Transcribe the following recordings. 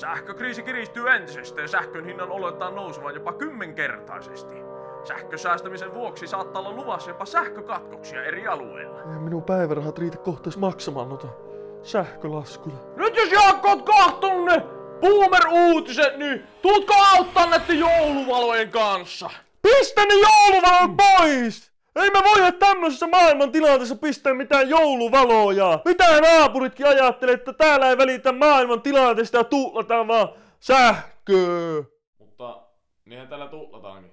Sähkökriisi kiristyy entisestään ja sähkön hinnan oletetaan nousevan jopa kymmenkertaisesti. Sähkösäästämisen vuoksi saattaa olla luvassa jopa sähkökatkoksia eri alueilla. Ei minun päivärahat riitä kohtais maksamaan noita sähkölaskuja. Nyt jos Jaakko oot kahtonut ne boomer-uutiset, niin tuutko auttaa näiden jouluvalojen kanssa? Pistä ne jouluvalot pois! Ei me voida tämmöisessä maailman tilanteessa pistää mitään jouluvaloja. Mitä naapuritkin ajattelee, että täällä ei välitä maailman tilanteesta ja tuhlataan vaan sähköä. Mutta niinhän täällä tuhlataankin.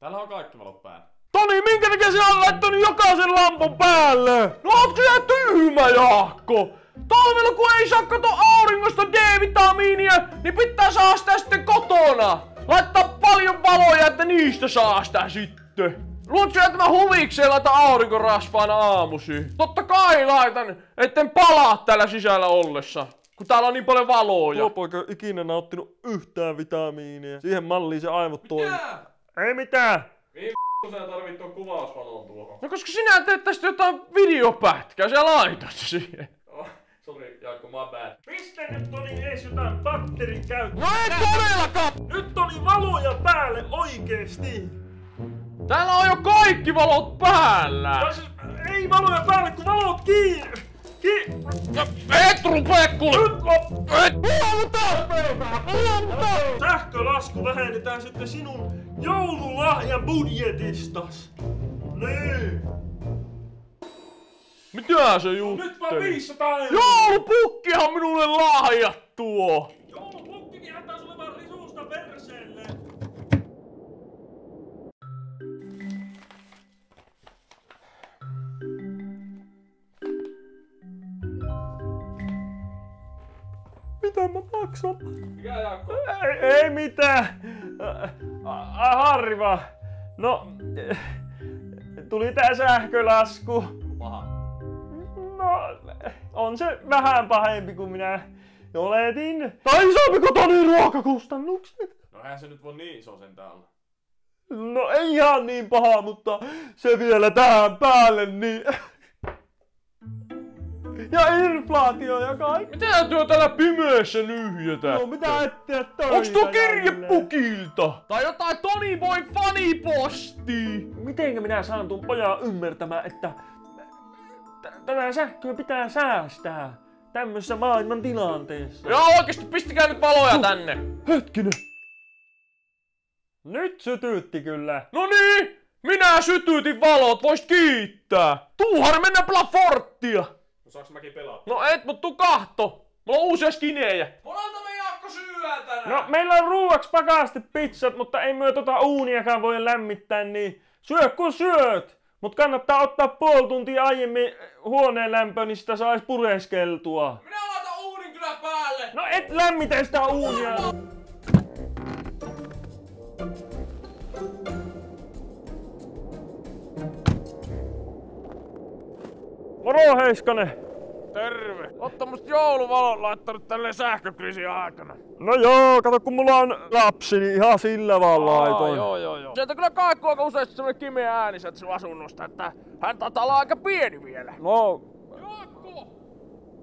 Täällä on kaikki valot päällä. Toni, minkä takia sä on laittanut jokaisen lampun päälle? No ootko sä tyhmä, Jaakko? Talvella kun ei saa kato auringosta D-vitamiinia, niin pitää saastaa sitten kotona. Laittaa paljon valoja, että niistä saastaa sitten. Luutko että mä huvikseen laita aurinkorasvaan aamusi? Totta kai laitan, etten palaa täällä sisällä ollessa. Kun täällä on niin paljon valoja. Tuo poika ikinä nauttinut yhtään vitamiinia. Siihen malliin se aivot toimii. Ei mitään. Kun sä tarvit ton kuvausvalon tuohon. No koska sinä teet tästä jotain videopätkää, sä laitat se siihen. Oh, sori Jaakko, my bad. Pistä nyt Toni ees jotain batterin käyttöön. No ei todellakaan! Nyt oli valoja päälle oikeesti. Täällä on jo kaikki valot päällä! Tässä ei valoja päälle, kun valot kiinni. Ki... Et rupee kuule! Nyt loppu. Et luovuta! Luovuta! Sähkölasku vähennetään sitten sinun joululahjan budjetistas. Niin. Mitä se Nyt vaan jutteli? 500 euroa. Joulupukkihan minulle lahjat tuo! Mitä mä maksan? Mikä Jaakko? Ei, ei mitään. Vaan. No, tuli tää sähkölasku. Paha. No, on se vähän pahempi kuin minä oletin. Tai isompi kuin Tonin ruokakustannukset. No eihän se nyt voi niin iso sentään olla. No ei ihan niin paha, mutta se vielä tähän päälle niin... Ja inflaatio ja kaikki. Mitä tuo täällä pimeässä nyhjätä? No mitä ettei töitä Onks tuo kirje jälleen? pukilta? Tai jotain Tony Boy faniposti? Mitenkä minä saan tuon pojan ymmärtämään, että tätä sähköä pitää säästää tämmöisessä maailman tilanteessa? Joo oikeesti pistäkää nyt valoja tänne. Hetkinen. Nyt sytytti kyllä. No niin, minä sytyytin valot, vois kiittää. Tuuhar mennä plaforttia. No saaks mäkin pelata? No et, mut tuu kahto. Mulla on uusia skinejä. Monelta me Jaakko syödään tänään! No, meillä on ruuaksi pakaasti pizzat, mutta ei myö tota uuniakaan voi lämmittää, niin syö kun syöt. Mut kannattaa ottaa puoli tuntia aiemmin huoneen lämpö, niin sitä sais pureskeltua. Minä laitan uunin kyllä päälle! No et lämmitä sitä uunia! Moro Heiskanen! Terve. Oot tommoset jouluvalot laittanut tälle sähkökriisin aikana. No joo, kato kun mulla on lapsi, niin ihan sillä vaan laitoin. joo, joo, joo. Sieltä kyllä kaikuu aika useasti semmonen kimeä ääni sieltä sun asunnosta, että hän taitaa olla aika pieni vielä. No, Jaakko!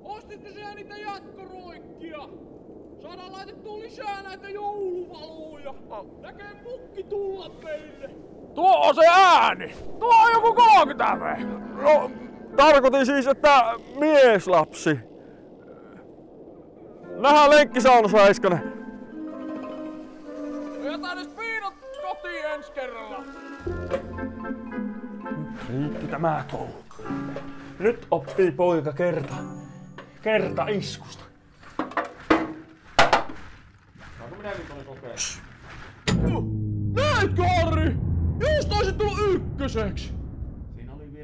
Ostitko sinä niitä jatkoruikkia? Saadaan laitettua lisää näitä jouluvaloja. Näkee pukki tulla meille. Tuo on se ääni! Tuo on joku 30 no, tarkoitin siis, että mieslapsi. Nähdään lenkkisaunassa Heiskanen. Jätän edes piinat kotiin ensi kerralla. Riitti tämä touhu. Nyt oppii poika kerta. Kerta iskusta. Saanko kokeen? Näetkö Harri? Just olisit tullut ykköseksi.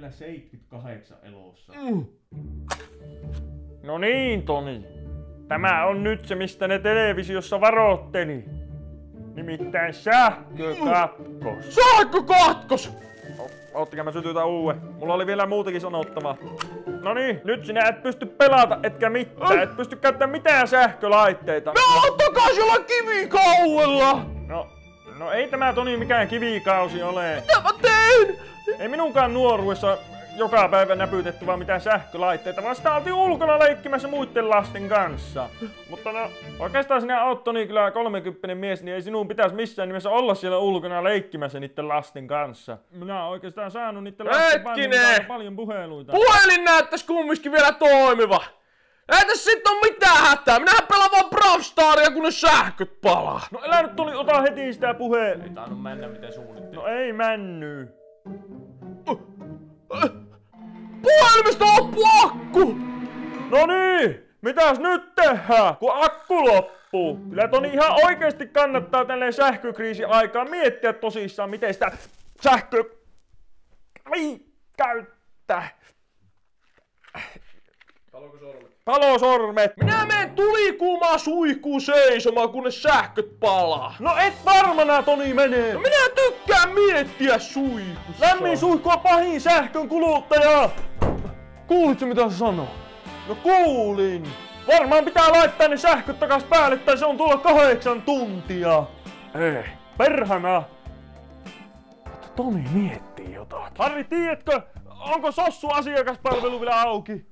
Vielä 78 elossa. No niin, Toni. Tämä on nyt se, mistä ne televisiossa varoitteli. Nimittäin sähkökatkos. Saatko katkos? Ottakaa mä sytytän uue. Mulla oli vielä muutakin sanottavaa. No niin, nyt sinä et pysty pelata etkä mitään. Et pysty käyttämään mitään sähkölaitteita. Me oon takas jollain kivikauella. No, ei tämä Toni mikään kivikausi ole. Mitä mä teen? Ei minunkaan nuoruudessa joka päivä näpytetty vaan mitään sähkölaitteita, vaan sitä oltiin ulkona leikkimässä muiden lasten kanssa. Mutta no, oikeastaan sinä Otto, niin kyllä 30 mies, niin ei sinun pitäisi missään nimessä olla siellä ulkona leikkimässä niiden lasten kanssa. Minä oon oikeastaan saanut niiden lasten vanhemmilta paljon puheluita. Puhelin näyttäis kumminkin vielä toimiva. Ei tässä sit on mitään hätää. Minähän pelaan kun ne sähköt palaa. No älä nyt tuli, ota heti sitä puheen. Ei tainnut mennä miten suunnittelin. No ei männy. Puhelimesta loppu akku! No niin, mitäs nyt tehdään, kun akku loppuu? Kyllä Toni ihan oikeesti kannattaa tälleen sähkökriisin aikaan miettiä tosissaan, miten sitä sähkö... Ai, käyttää. Paloiko sormet? Palosormet. Minä menen tulikuumaa suihkuun seisomaan, kunnes sähköt palaa. No et varmana Toni menee. No minä tykkään miettiä suihkussa. Lämmin suihku on pahin sähkön kuluttaja. Kuulitko mitä se sanoo? No kuulin. Varmaan pitää laittaa ne sähköt takas päälle, tai se on tulla kahdeksan tuntia. Ei. Perhana. Toni miettii jotakin. Harri, tiedätkö, onko Sossu asiakaspalvelu vielä auki?